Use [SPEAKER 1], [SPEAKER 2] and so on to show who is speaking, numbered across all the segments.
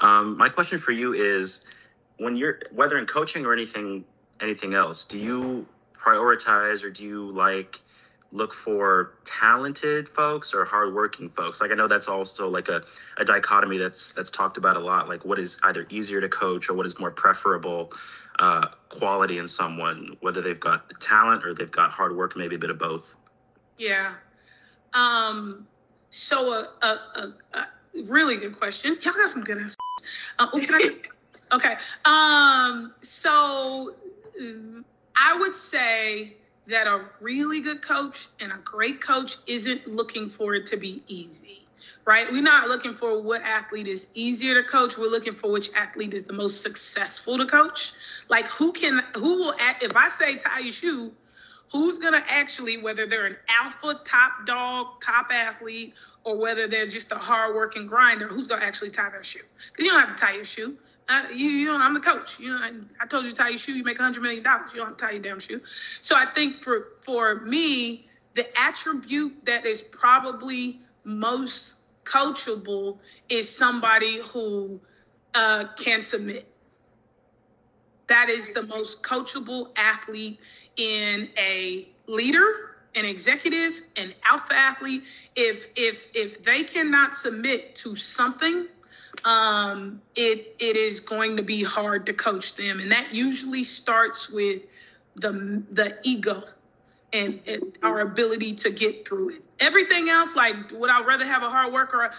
[SPEAKER 1] Um, my question for you is, when you're whether in coaching or anything anything else, do you prioritize or do you like look for talented folks or hardworking folks? Like I know that's also like a, a dichotomy that's that's talked about a lot. Like what is either easier to coach or what is more preferable uh, quality in someone, whether they've got the talent or they've got hard work, maybe a bit of both.
[SPEAKER 2] Yeah. Um. So a a, a, really good question. Y'all got some good answers. Uh, oh, okay. Um. So I would say that a really good coach and a great coach isn't looking for it to be easy, right? We're not looking for what athlete is easier to coach. We're looking for which athlete is the most successful to coach. Like who can, who will, if I say tie your shoe, who's going to actually, whether they're an alpha top dog, top athlete, or whether they're just a hardworking grinder, who's going to actually tie their shoe? Because you don't have to tie your shoe. I, you, you know, I'm the coach. You know, I, I told you to tie your shoe. You make a hundred million dollars. You don't have to tie your damn shoe. So I think for for me, the attribute that is probably most coachable is somebody who uh, can submit. That is the most coachable athlete in a leader, an executive, an alpha athlete. If if if they cannot submit to something um, it it is going to be hard to coach them, and that usually starts with the the ego and, and our ability to get through it. Everything else, like would I rather have a hard worker?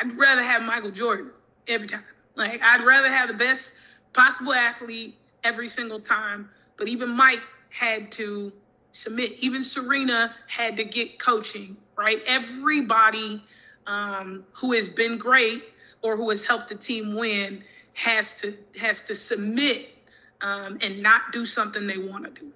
[SPEAKER 2] I'd rather have Michael Jordan every time. Like I'd rather have the best possible athlete every single time. But even Mike had to submit. Even Serena had to get coaching. Right? Everybody um, who has been great or who has helped the team win has to has to submit um, and not do something they want to do.